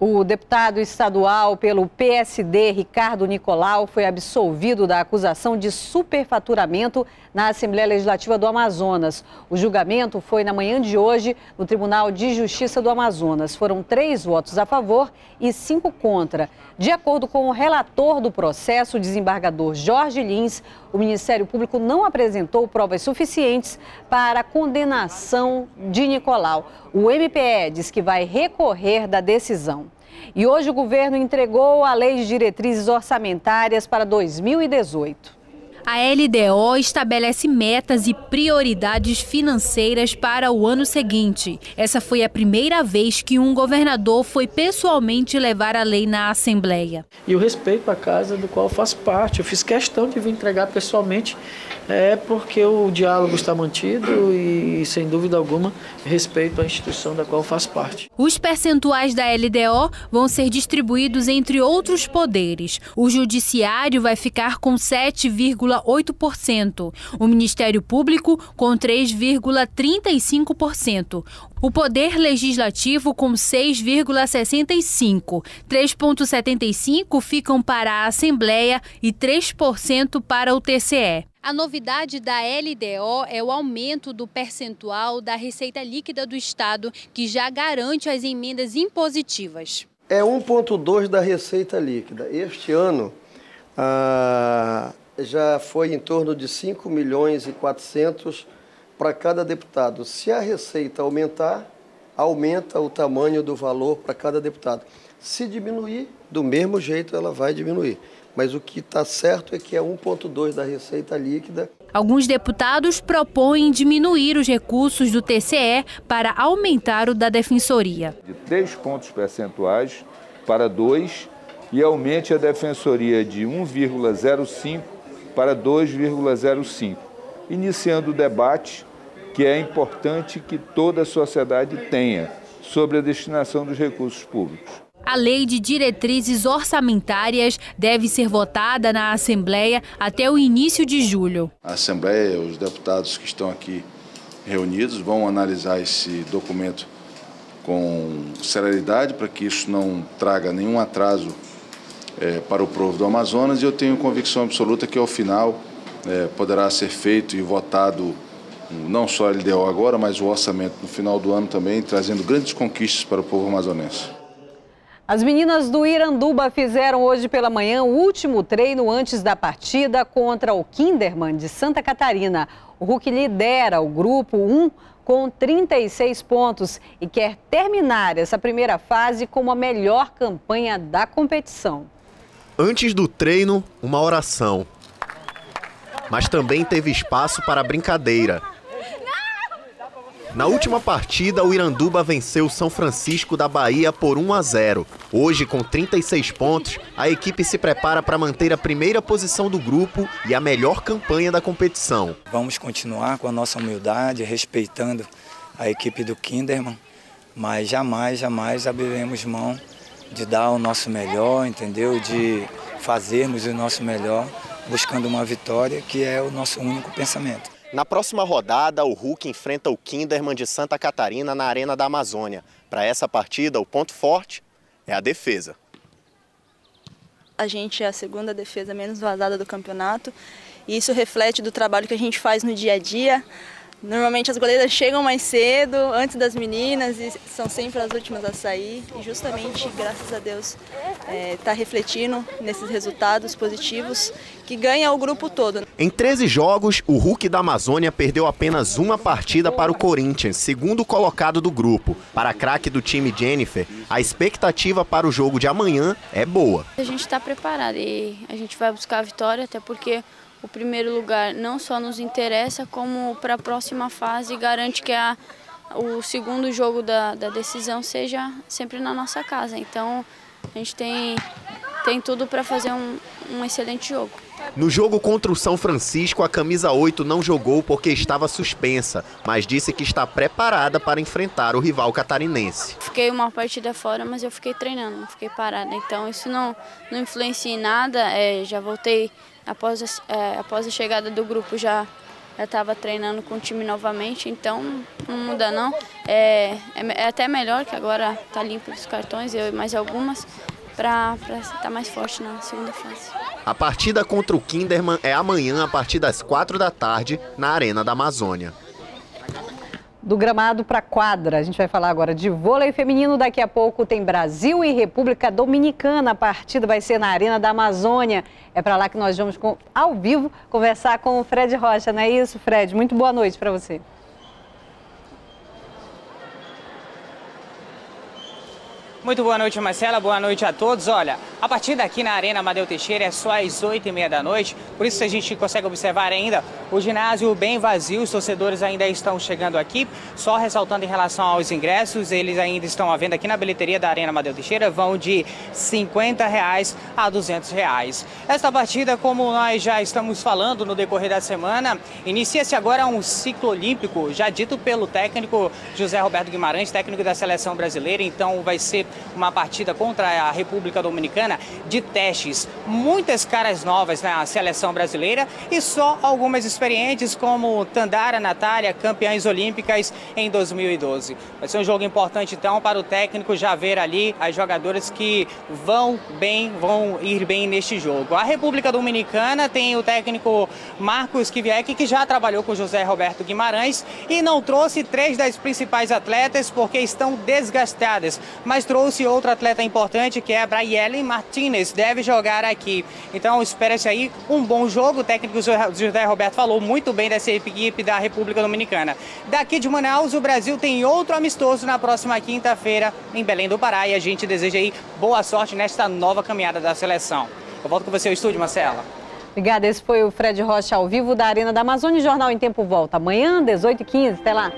O deputado estadual pelo PSD, Ricardo Nicolau, foi absolvido da acusação de superfaturamento na Assembleia Legislativa do Amazonas. O julgamento foi na manhã de hoje no Tribunal de Justiça do Amazonas. Foram três votos a favor e cinco contra. De acordo com o relator do processo, o desembargador Jorge Lins, o Ministério Público não apresentou provas suficientes para a condenação de Nicolau. O MPE diz que vai recorrer da decisão. E hoje o governo entregou a Lei de Diretrizes Orçamentárias para 2018. A LDO estabelece metas e prioridades financeiras para o ano seguinte. Essa foi a primeira vez que um governador foi pessoalmente levar a lei na Assembleia. E o respeito à casa do qual faço parte. Eu fiz questão de vir entregar pessoalmente é porque o diálogo está mantido e, sem dúvida alguma, respeito à instituição da qual faz parte. Os percentuais da LDO vão ser distribuídos entre outros poderes. O Judiciário vai ficar com 7,8%, o Ministério Público com 3,35%, o Poder Legislativo com 6,65%, 3,75% ficam para a Assembleia e 3% para o TCE. A novidade da LDO é o aumento do percentual da receita líquida do Estado, que já garante as emendas impositivas. É 1,2 da receita líquida. Este ano ah, já foi em torno de 5 milhões e 400 para cada deputado. Se a receita aumentar, aumenta o tamanho do valor para cada deputado. Se diminuir, do mesmo jeito ela vai diminuir mas o que está certo é que é 1,2 da receita líquida. Alguns deputados propõem diminuir os recursos do TCE para aumentar o da Defensoria. De 3 pontos percentuais para 2 e aumente a Defensoria de 1,05 para 2,05, iniciando o debate que é importante que toda a sociedade tenha sobre a destinação dos recursos públicos. A lei de diretrizes orçamentárias deve ser votada na Assembleia até o início de julho. A Assembleia, os deputados que estão aqui reunidos vão analisar esse documento com celeridade para que isso não traga nenhum atraso é, para o povo do Amazonas e eu tenho convicção absoluta que ao final é, poderá ser feito e votado não só a LDO agora, mas o orçamento no final do ano também, trazendo grandes conquistas para o povo amazonense. As meninas do Iranduba fizeram hoje pela manhã o último treino antes da partida contra o Kinderman de Santa Catarina. O Hulk lidera o grupo 1 com 36 pontos e quer terminar essa primeira fase com a melhor campanha da competição. Antes do treino, uma oração. Mas também teve espaço para brincadeira. Na última partida, o Iranduba venceu São Francisco da Bahia por 1 a 0. Hoje, com 36 pontos, a equipe se prepara para manter a primeira posição do grupo e a melhor campanha da competição. Vamos continuar com a nossa humildade, respeitando a equipe do Kinderman, mas jamais, jamais abriremos mão de dar o nosso melhor, entendeu? De fazermos o nosso melhor, buscando uma vitória, que é o nosso único pensamento. Na próxima rodada, o Hulk enfrenta o Kinderman de Santa Catarina na Arena da Amazônia. Para essa partida, o ponto forte é a defesa. A gente é a segunda defesa menos vazada do campeonato e isso reflete do trabalho que a gente faz no dia a dia. Normalmente as goleiras chegam mais cedo, antes das meninas, e são sempre as últimas a sair. E justamente, graças a Deus, está é, tá refletindo nesses resultados positivos que ganha o grupo todo. Em 13 jogos, o Hulk da Amazônia perdeu apenas uma partida para o Corinthians, segundo colocado do grupo. Para a craque do time Jennifer, a expectativa para o jogo de amanhã é boa. A gente está preparado e a gente vai buscar a vitória, até porque o primeiro lugar não só nos interessa, como para a próxima fase garante que a, o segundo jogo da, da decisão seja sempre na nossa casa. Então a gente tem, tem tudo para fazer um, um excelente jogo. No jogo contra o São Francisco, a camisa 8 não jogou porque estava suspensa, mas disse que está preparada para enfrentar o rival catarinense. Fiquei uma partida fora, mas eu fiquei treinando, não fiquei parada. Então isso não, não influencia em nada. É, já voltei após a, é, após a chegada do grupo já estava treinando com o time novamente, então não muda não. É, é, é até melhor que agora está limpo os cartões, eu e mais algumas, para estar mais forte na segunda fase. A partida contra o Kinderman é amanhã a partir das quatro da tarde na Arena da Amazônia do gramado para quadra. A gente vai falar agora de vôlei feminino. Daqui a pouco tem Brasil e República Dominicana. A partida vai ser na Arena da Amazônia. É para lá que nós vamos ao vivo conversar com o Fred Rocha, não é isso, Fred? Muito boa noite para você. Muito boa noite, Marcela. Boa noite a todos. Olha, a partida aqui na Arena Amadeu Teixeira é só às 8h30 da noite, por isso a gente consegue observar ainda o ginásio bem vazio, os torcedores ainda estão chegando aqui. Só ressaltando em relação aos ingressos, eles ainda estão à venda aqui na bilheteria da Arena Amadeu Teixeira, vão de 50 reais a 200 reais. Esta partida, como nós já estamos falando no decorrer da semana, inicia-se agora um ciclo olímpico, já dito pelo técnico José Roberto Guimarães, técnico da seleção brasileira, então vai ser uma partida contra a República Dominicana de testes. Muitas caras novas na seleção brasileira e só algumas experientes como Tandara Natália, campeãs olímpicas em 2012. Vai ser um jogo importante então para o técnico já ver ali as jogadoras que vão bem, vão ir bem neste jogo. A República Dominicana tem o técnico Marcos Kivieck que já trabalhou com José Roberto Guimarães e não trouxe três das principais atletas porque estão desgastadas, mas trouxe trouxe outro atleta importante que é a Braielen Martinez, deve jogar aqui. Então espera-se aí um bom jogo. O técnico José Roberto falou muito bem dessa equipe da República Dominicana. Daqui de Manaus, o Brasil tem outro amistoso na próxima quinta-feira em Belém do Pará e a gente deseja aí boa sorte nesta nova caminhada da seleção. Eu volto com você ao estúdio, Marcela. Obrigada. Esse foi o Fred Rocha ao vivo da Arena da Amazônia. Jornal em Tempo volta amanhã, 18h15. Até lá.